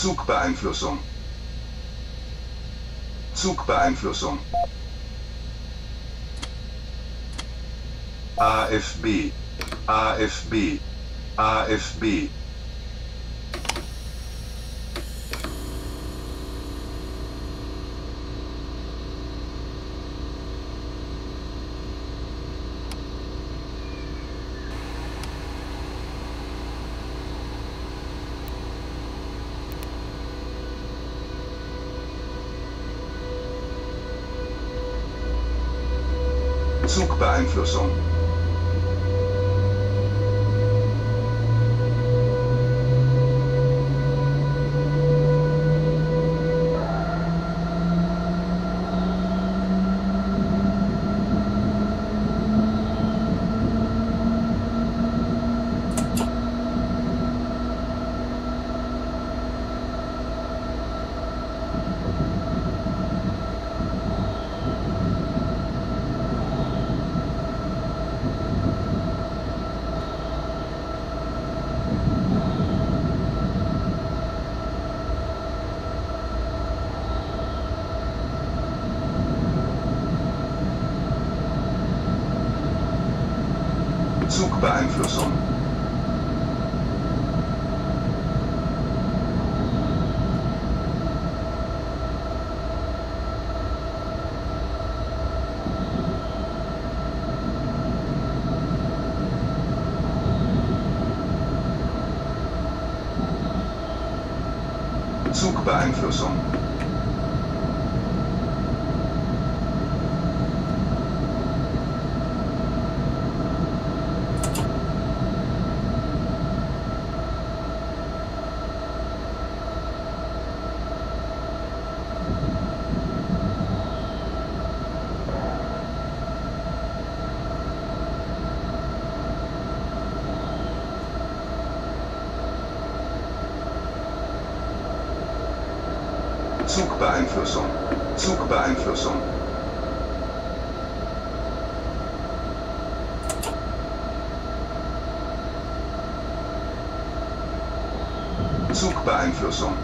Zugbeeinflussung. Zugbeeinflussung. AFB. AFB. AFB. son Zugbeeinflussung. Zugbeeinflussung. Zugbeeinflussung.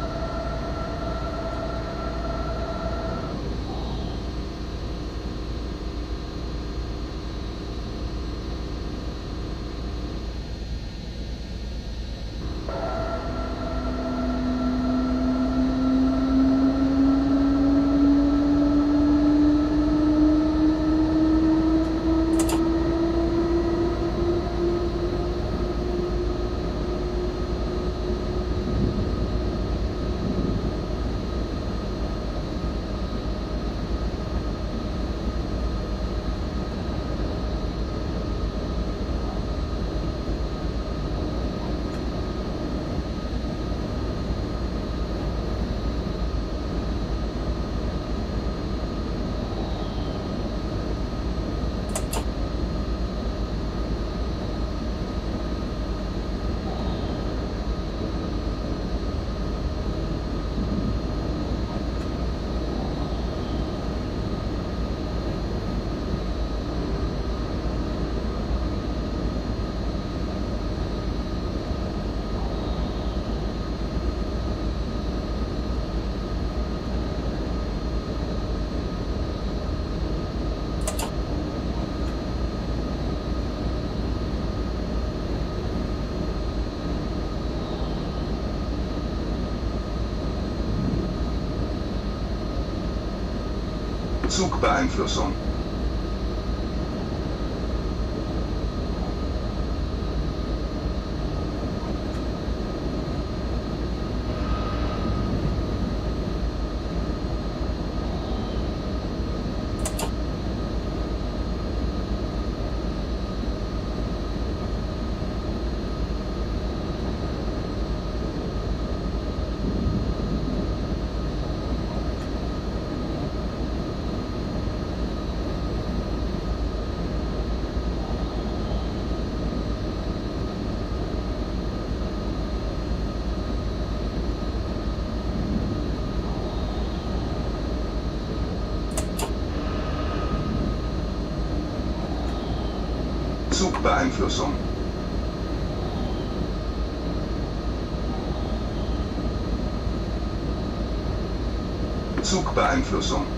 Zugbeeinflussung. beeinflussung. Zugbeeinflussung.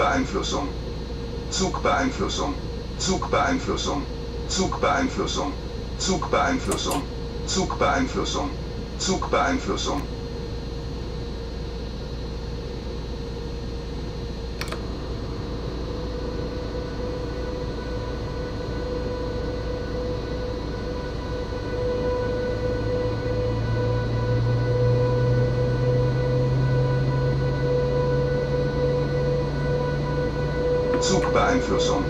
Zugbeeinflussung. Zugbeeinflussung. Zugbeeinflussung. Zugbeeinflussung. Zugbeeinflussung. Zugbeeinflussung. Zugbeeinflussung. inflação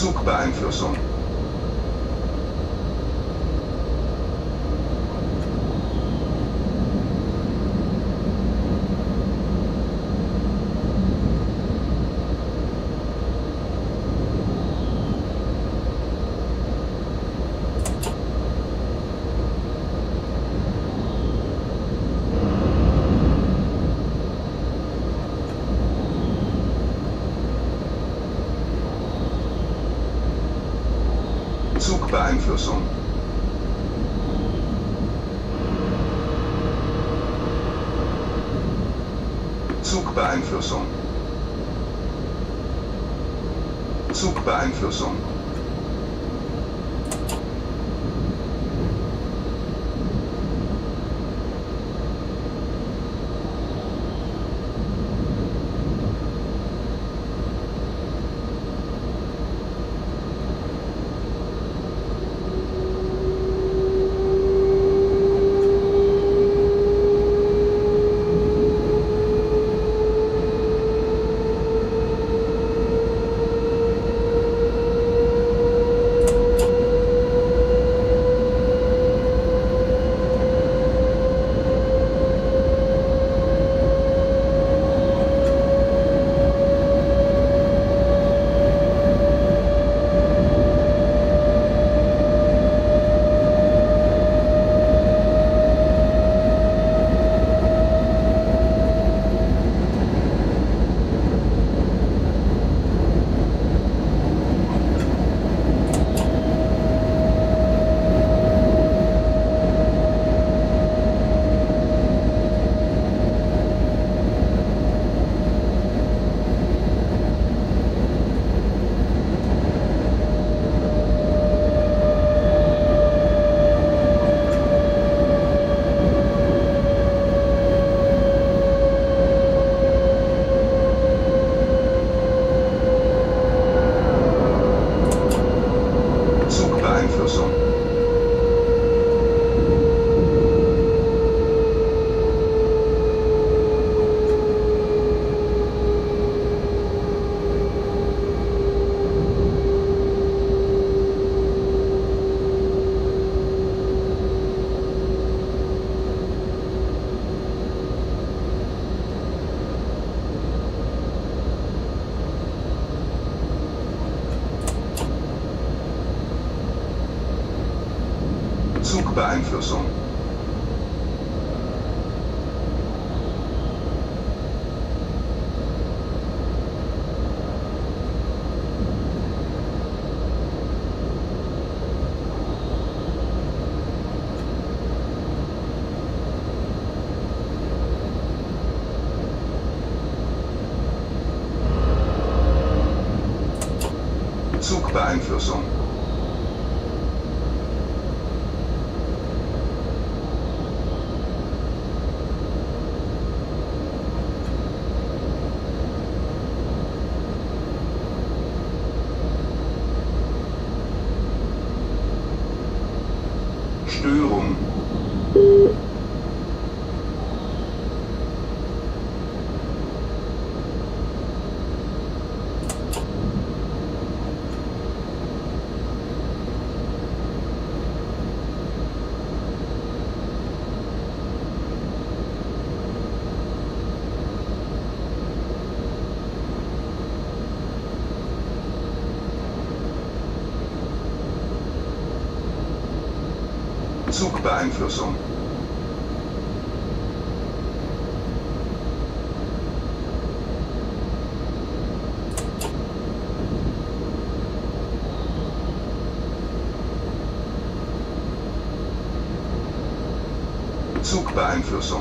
Zugbeeinflussung. Zugbeeinflussung. Zugbeeinflussung. Zugbeeinflussung. Störung. Zugbeeinflussung. Zugbeeinflussung.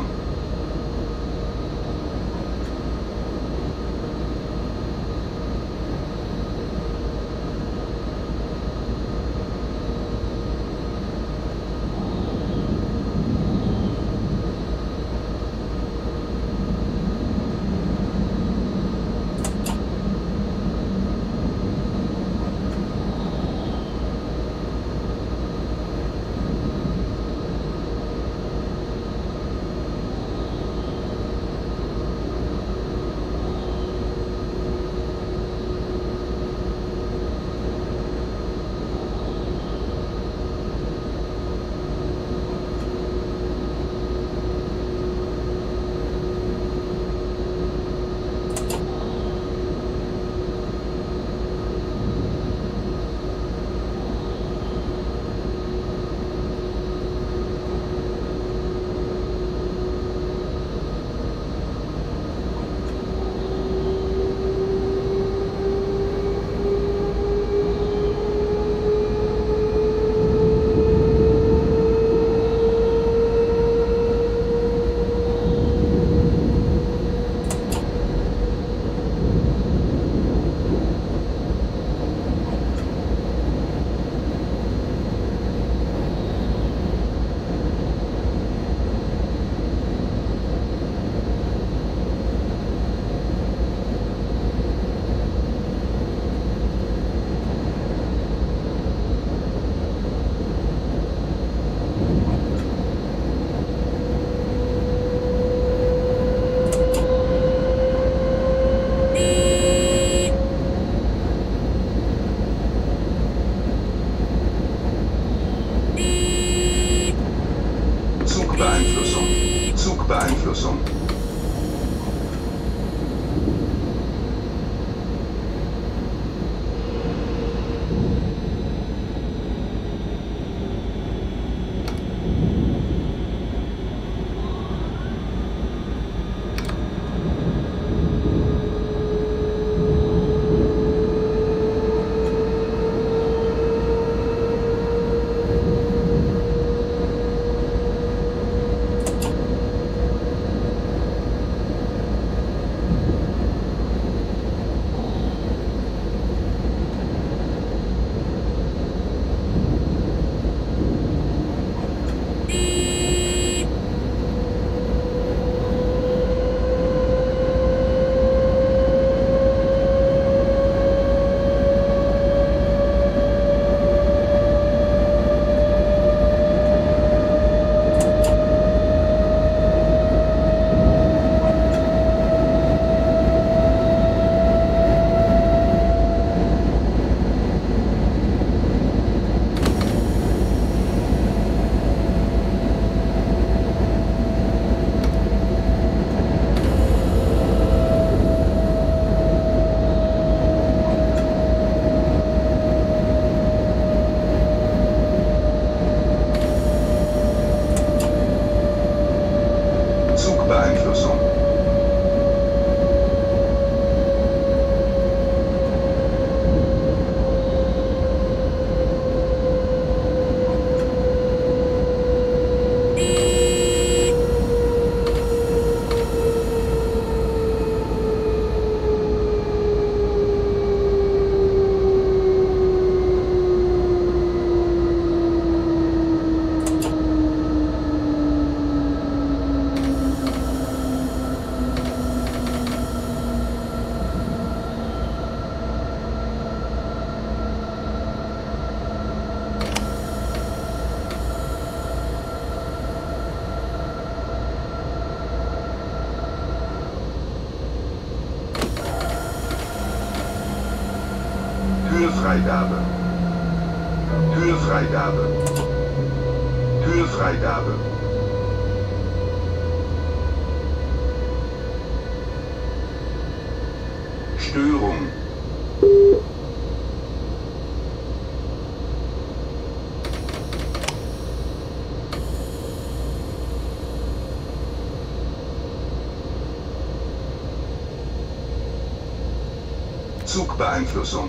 Zugbeeinflussung.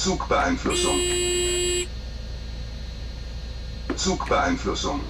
Zugbeeinflussung. Zugbeeinflussung.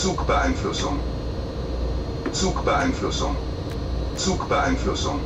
Zugbeeinflussung. Zugbeeinflussung. Zugbeeinflussung.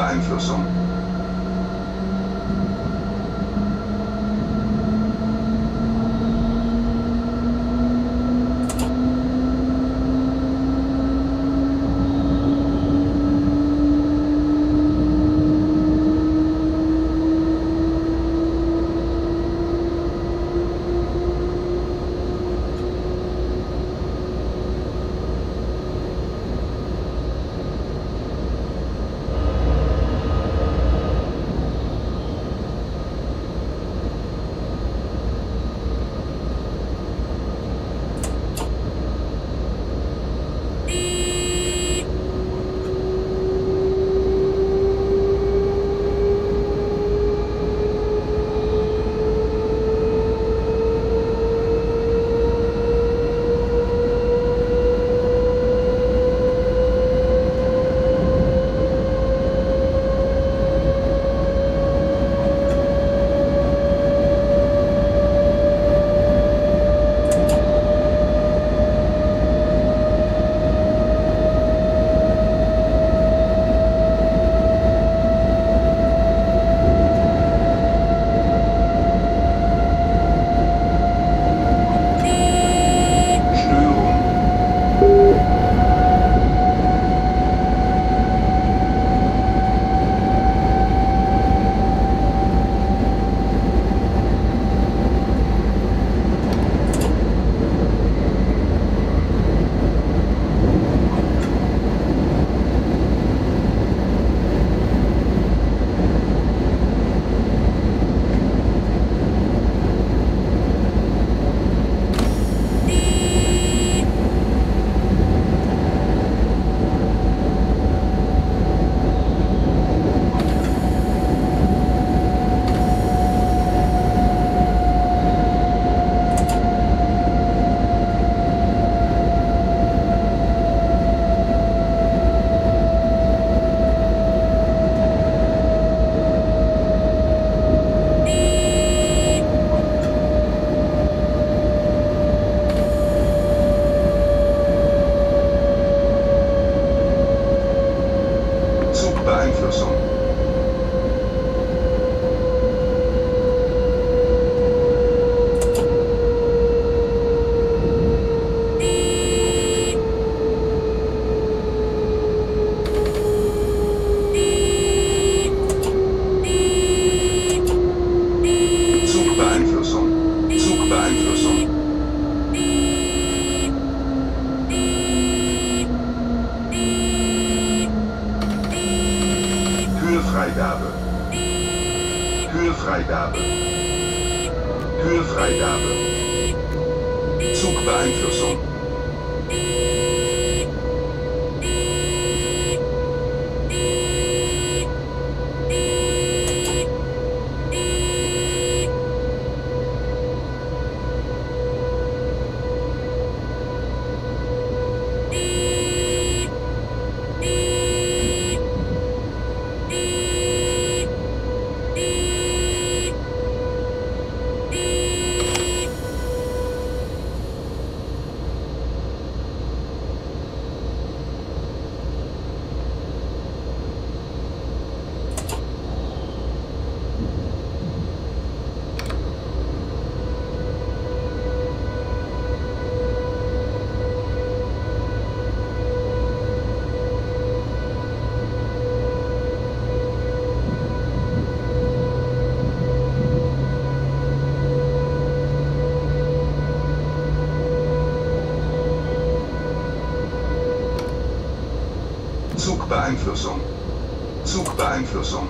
Zugbeeinflussung. Zugbeeinflussung. Zugbeeinflussung.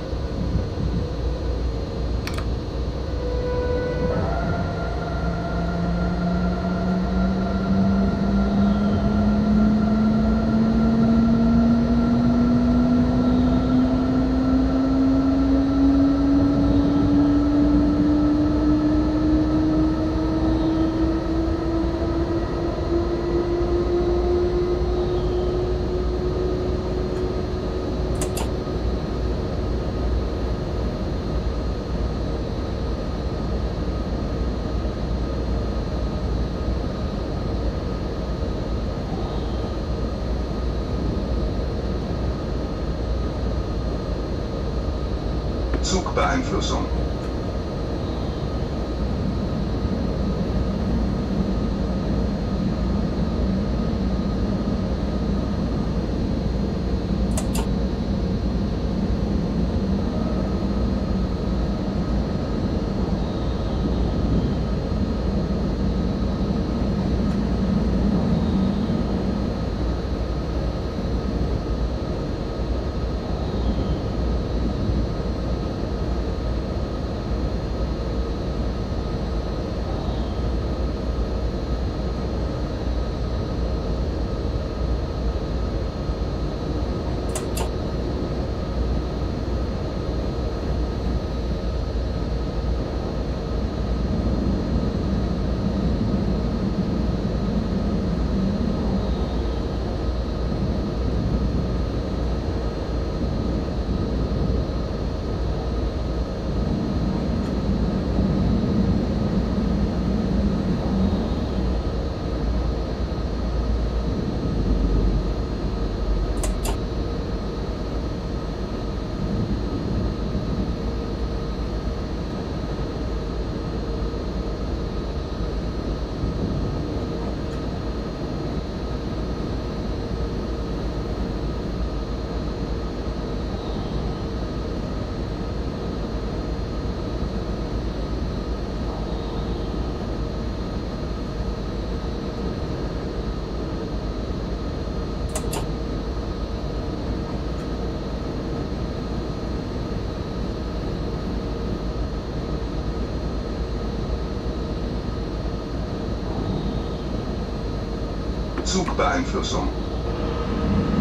Zugbeeinflussung.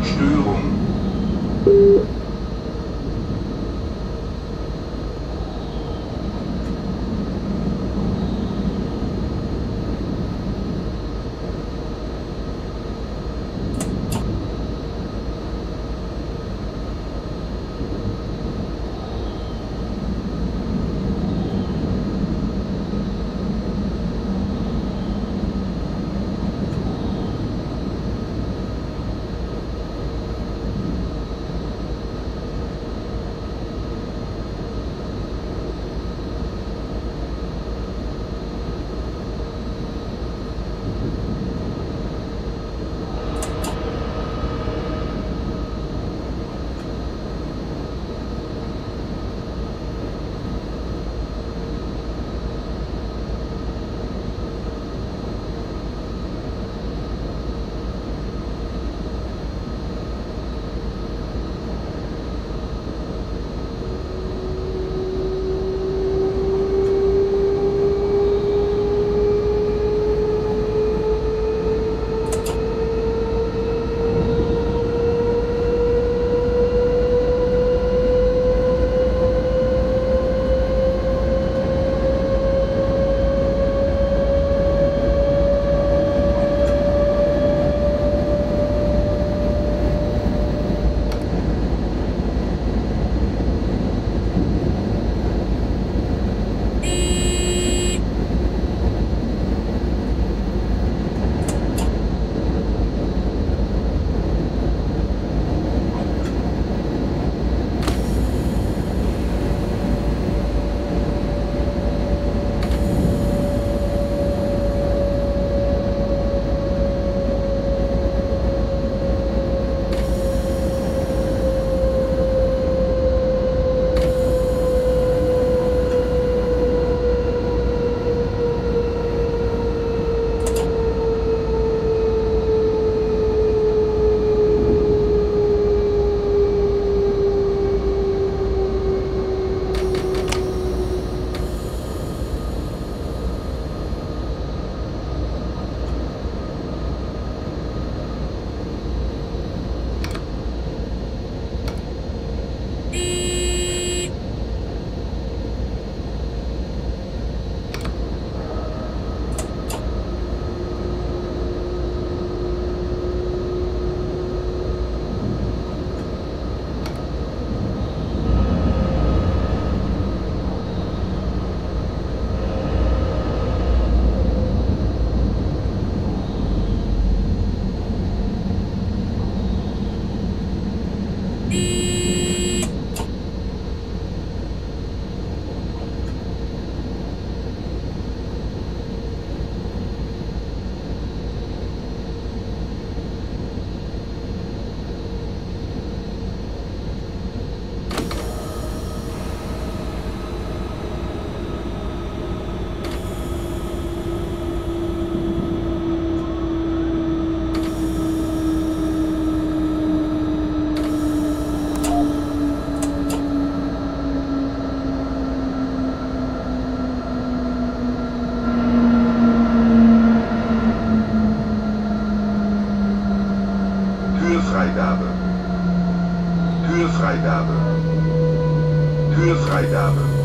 Störung. Türfreigabe.